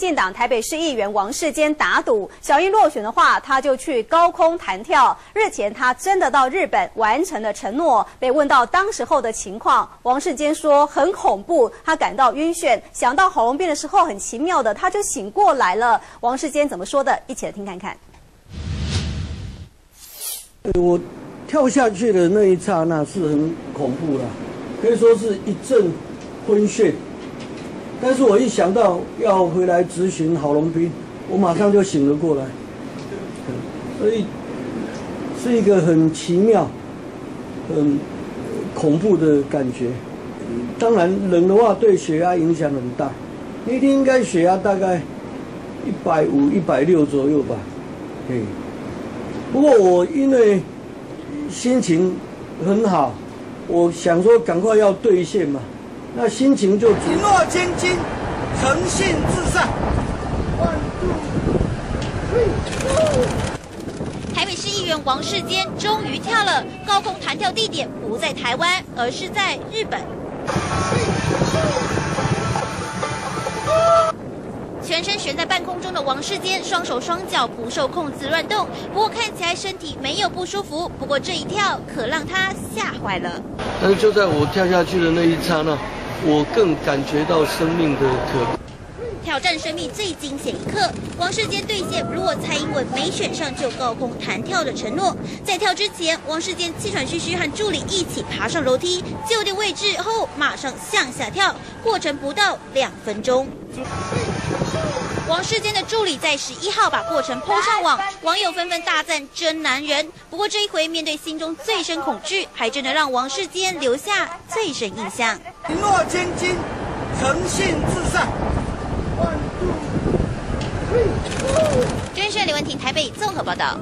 进党台北市议员王世坚打赌，小英落选的话，他就去高空弹跳。日前他真的到日本完成了承诺。被问到当时候的情况，王世坚说很恐怖，他感到晕眩，想到喉咙病的时候，很奇妙的他就醒过来了。王世坚怎么说的？一起来听看看。我跳下去的那一刹那是很恐怖的，可以说是一阵昏眩。但是我一想到要回来执行郝龙斌，我马上就醒了过来，所以是一个很奇妙、很恐怖的感觉。当然，冷的话对血压影响很大，那天应该血压大概一百五、一百六左右吧。嘿，不过我因为心情很好，我想说赶快要兑现嘛。那心情就一诺千金，诚信至上。台北市议员王世坚终于跳了高空弹跳，地点不在台湾，而是在日本。全身悬在半空中的王世坚，双手双脚不受控制乱动，不过看起来身体没有不舒服。不过这一跳可让他吓坏了。但是就在我跳下去的那一刹那。我更感觉到生命的可挑战生命最惊险一刻，王世坚兑现如果蔡英文没选上就高空弹跳的承诺。在跳之前，王世坚气喘吁吁和助理一起爬上楼梯，就定位置后马上向下跳，过程不到两分钟。王世坚的助理在十一号把过程抛上网，网友纷纷大赞真男人。不过这一回面对心中最深恐惧，还真的让王世坚留下最深印象。一诺千金，诚信至上。真是李文婷台北综合报道。